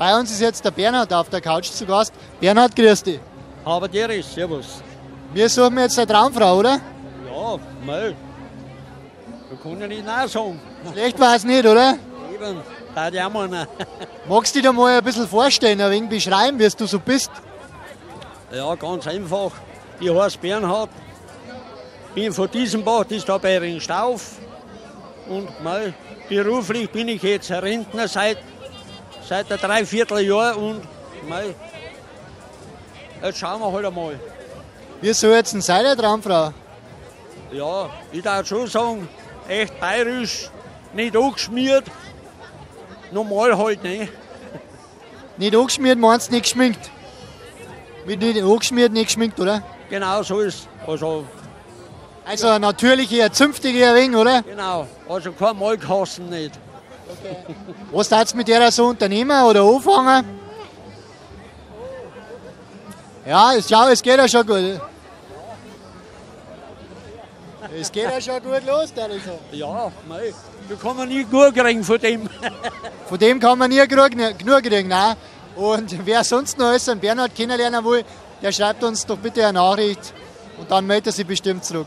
Bei uns ist jetzt der Bernhard auf der Couch zu Gast. Bernhard, grüß dich. Aber der ist, servus. Wir suchen jetzt eine Traumfrau, oder? Ja, mei. Da kann ich nicht nein sagen. Schlecht war es nicht, oder? Eben, da die auch meinen. Magst du dir da mal ein bisschen vorstellen, ein wenig beschreiben, wie du so bist? Ja, ganz einfach. Ich heiße Bernhard. Bin von diesem Bach, das ist da bei Ringstauf. Und mei, beruflich bin ich jetzt Rentner seit, seit ein Dreivierteljahr und mei, jetzt schauen wir halt einmal. Wie soll jetzt denn sein, Traumfrau? Ja, ich darf schon sagen, echt bayerisch, nicht angeschmiert. Normal halt, ne? Nicht angeschmiert, meinst du nicht geschminkt? Mit nicht angeschmiert, nicht geschminkt, oder? Genau so ist Also, Also eine zünftige ein wenig, oder? genau. Also kein Malkasten nicht. Was darfst du mit der so unternehmen oder anfangen? Ja, es, schau, es geht ja schon gut. Es geht ja schon gut los, der ich sagen. Ja, mei, da kann man nie gut kriegen von dem. Von dem kann man nie genug, genug kriegen. Nein. Und wer sonst noch ist, einen Bernhard kennenlernen will, der schreibt uns doch bitte eine Nachricht und dann meldet er sich bestimmt zurück.